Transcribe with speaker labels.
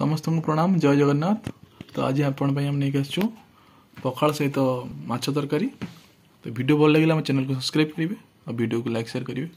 Speaker 1: ସମସ୍ତଙ୍କୁ ପ୍ରଣାମ ଜୟ ଜଗନ୍ନାଥ ତ ଆଜି ଆପଣ ପାଇଁ ଆମେ ନେଇକି ଆସିଛୁ ପଖାଳ ସହିତ ମାଛ ତରକାରୀ ତ ଭିଡ଼ିଓ ଭଲ ଲାଗିଲା ଆମ ଚ୍ୟାନେଲକୁ ସବସ୍କ୍ରାଇବ୍ କରିବେ ଆଉ ଭିଡ଼ିଓକୁ ଲାଇକ୍ ସେୟାର କରିବେ